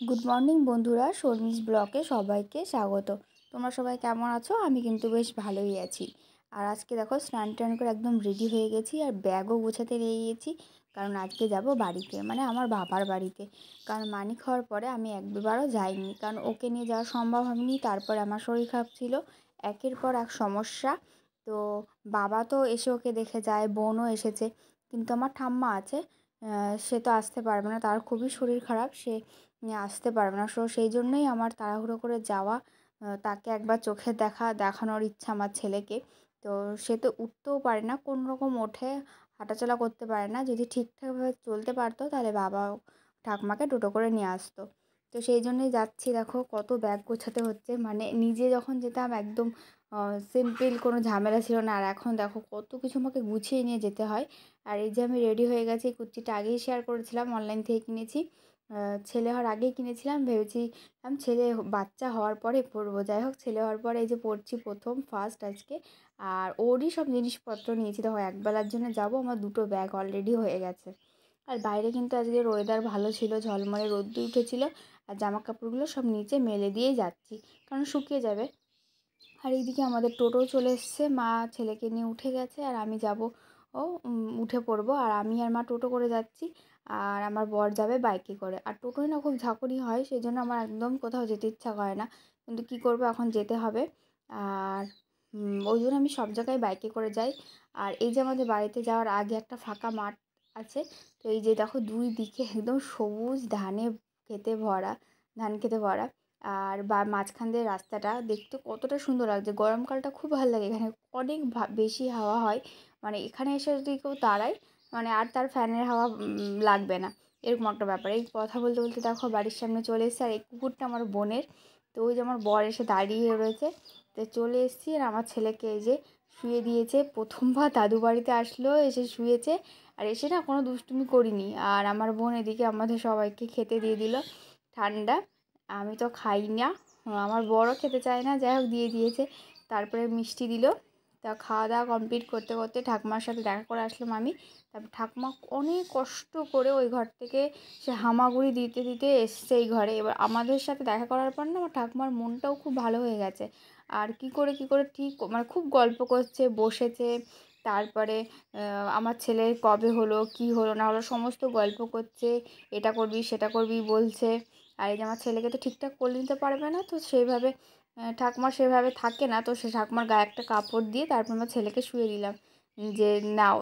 Good morning বন্ধুরা। শর্মিস ব্লকে সবাইকে স্বাগত। তোমরা সবাই কেমন আছো? আমি কিন্তু বেশ ভালোই আছি। আর আজকে দেখো, স্নান টান করে একদম রেডি হয়ে গেছি আর ব্যাগও গোছাতে রেগে গেছি কারণ আজকে যাব বাড়িতে মানে আমার বাবার বাড়িতে। কারণ মানিক হওয়ার পরে আমি এক দুবারও যাইনি। কারণ ওকে নিয়ে যাওয়া সম্ভব হয়নি। তারপরে আমার শরীর খারাপ ছিল। একের পর এক সমস্যা। তো বাবা তো এসে ওকে দেখে যায়, বোনও এসেছে। কিন্তু আমার ঠাম্মা আছে। সে তো আসতে পারবে না। তার খুবই শরীর খারাপ, সে আসতে পারবে না। সো, সেই জন্যই আমার তাড়াহুড়ো করে যাওয়া তাকে একবার চোখে দেখা, দেখানোর ইচ্ছা আমার ছেলেকে। তো, সে তো উঠতেও পারে না কোন রকম ওঠে, হাঁটাচলা করতে পারে না। যদি ঠিকঠাকভাবে চলতে পারতো, তাহলে বাবা ঠাকুমাকে টোটো করে নিয়ে আসতো। তো সেই জন্যই যাচ্ছি। দেখো কত ব্যাগ গোছাতে হচ্ছে। মানে নিজে যখন যেতাম একদম সিম্পল কোনো ঝামেলা ছিল না। আর এখন দেখো কত কিছু আমাকে গুছিয়ে নিয়ে যেতে হয়। আর এই যে আমি রেডি হয়ে গেছি কুর্তিটা আগেই শেয়ার করেছিলাম অনলাইন থেকে কিনেছি। ছেলে হওয়ার আগেই কিনেছিলাম, ভেবেছিলাম ছেলে বাচ্চা হওয়ার পরে পরবো। যাই হোক, ছেলে হওয়ার পরে এই যে পড়ছি প্রথম ফার্স্ট আজকে। আর ওরই সব জিনিসপত্র নিয়েছি। দেখো একবেলার জন্য যাব, আমার দুটো ব্যাগ অলরেডি হয়ে গেছে। আর বাইরে কিন্তু আজকের ওয়েদার ভালো ছিল, ঝলমলে রোদ্দুর উঠেছিল আর জামা কাপড়গুলো সব নিচে মেলে দিয়েই যাচ্ছি, কারণ শুকিয়ে যাবে। আর এইদিকে আমাদের টোটো চলে এসছে, মা ছেলেকে নিয়ে উঠে গেছে আর আমি যাব, ও উঠে পড়ব আর আমি আর মা টোটো করে যাচ্ছি আর আমার বর যাবে বাইকে করে। আর টোটোই না খুব ঝাঁকুনি হয় সেই জন্য আমার একদম কোথাও যেতে ইচ্ছা করে না, কিন্তু কি করব এখন যেতে হবে। আর ওই জন্য আমি সব জায়গায় বাইকে করে যাই। আর এই যে আমাদের বাড়িতে যাওয়ার আগে একটা ফাঁকা মাঠ আছে। তো এই যে দেখো দুই দিকে একদম সবুজ ধানে খেতে ভরা, ধান খেতে ভরা। আর বা মাঝখান দিয়ে রাস্তাটা দেখতে কতটা সুন্দর লাগছে। গরমকালটা খুব ভালো লাগে এখানে। অনেক বেশি হাওয়া হয়। মানে এখানে এসে যদি কেউ দাঁড়ায় মানে আর তার ফ্যানের হাওয়া লাগবে না। এরকম একটা ব্যাপার। এই কথা বলতে বলতে দেখো বাড়ির সামনে চলে এসেছে। আর এই কুকুরটা আমার বোনের। তো ওই যে আমার বর এসে দাঁড়িয়ে রয়েছে। তো চলে এসেছি আর আমার ছেলেকে এই যে শুয়ে দিয়েছে। প্রথমবার দাদু বাড়িতে আসলো, এসে শুয়েছে। আর এসে না কোনো দুষ্টুমি করিনি। আর আমার বোন এদিকে আমাদের সবাইকে খেতে দিয়ে দিল ঠান্ডা। আমি তো খাই না। আমার বড় খেতে চায় না, যাই হোক দিয়ে দিয়েছে। তারপরে মিষ্টি দিল। তা খাওয়া দাওয়া কমপ্লিট করতে করতে ঠাকুমার সাথে দেখা করে আসলাম আমি। তারপর ঠাকুমা অনেক কষ্ট করে ওই ঘর থেকে সে হামাগুড়ি দিতে দিতে এসছে এই ঘরে। এবার আমাদের সাথে দেখা করার পর না আমার ঠাকুমার মনটাও খুব ভালো হয়ে গেছে। আর কি করে কি করে ঠিক মানে খুব গল্প করছে, বসেছে তারপরে আমার ছেলে কবে হলো, কি হলো, না হলো, সমস্ত গল্প করছে, এটা করবি, সেটা করবি বলছে। আর এই যে আমার ছেলেকে তো ঠিকঠাক করে নিতে পারবে না, তো সেইভাবে ঠাকুমা সেভাবে থাকে না, তো সে ঠাকুমার গায়ে একটা কাপড় দিয়ে তারপর আমার ছেলেকে শুয়ে দিলাম। যে, নাও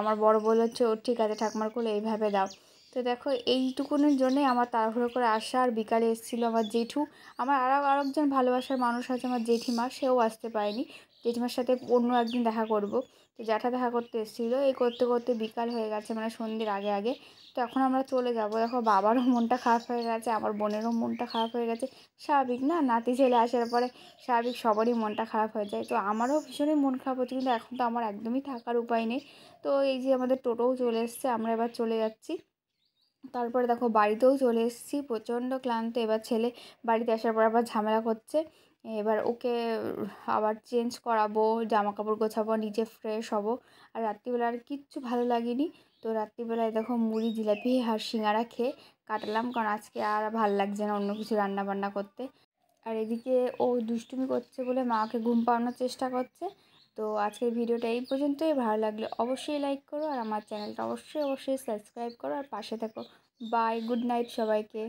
আমার বড় বল হচ্ছে, ও ঠিক আছে, ঠাকুমার কোলে এইভাবে দাও। তো দেখো, এইটুকুনের জন্যই আমার তাড়াহুড়ো করে আসা আর বিকালে এসেছিল আমার জেঠু। আমার আরও আরেকজন ভালোবাসার মানুষ আছে, আমার জেঠিমা, সেও আসতে পারেনি। জেঠিমার সাথে অন্য একদিন দেখা করব। তো জ্যাঠা দেখা করতে এসেছিল। এই করতে করতে বিকাল হয়ে গেছে মানে সন্ধ্যের আগে আগে। তো এখন আমরা চলে যাব। দেখো, বাবারও মনটা খারাপ হয়ে গেছে, আমার বোনেরও মনটা খারাপ হয়ে গেছে। স্বাভাবিক না? নাতি ছেলে আসার পরে স্বাভাবিক সবারই মনটা খারাপ হয়ে যায়। তো আমারও ভীষণই মন খারাপ হচ্ছে, কিন্তু এখন তো আমার একদমই থাকার উপায় নেই। তো এই যে আমাদের টোটোও চলে এসছে, আমরা এবার চলে যাচ্ছি। তারপরে দেখো বাড়িতেও চলে এসেছি, প্রচণ্ড ক্লান্ত। এবার ছেলে বাড়িতে আসার পর আবার ঝামেলা করছে। এবার ওকে আবার চেঞ্জ করাবো জামা কাপড় গোছাবো, নিজে ফ্রেশ হব। আর রাত্রিবেলা আর কিচ্ছু ভালো লাগেনি। তো রাত্রিবেলায় দেখো মুড়ি, জিলাপি আর সিঙ্গারা খেয়ে কাটালাম। কারণ আজকে আর ভালো লাগছে না অন্য কিছু রান্না বান্না করতে। আর এদিকে ও দুষ্টুমি করছে বলে মাকে ঘুম পাওয়ানোর চেষ্টা করছে। তো আজকের ভিডিওটা এই পর্যন্তই। ভালো লাগলে অবশ্যই লাইক করো আর আমার চ্যানেলটা অবশ্যই অবশ্যই সাবস্ক্রাইব করো আর পাশে থাকো। বাই গুড নাইট সবাইকে।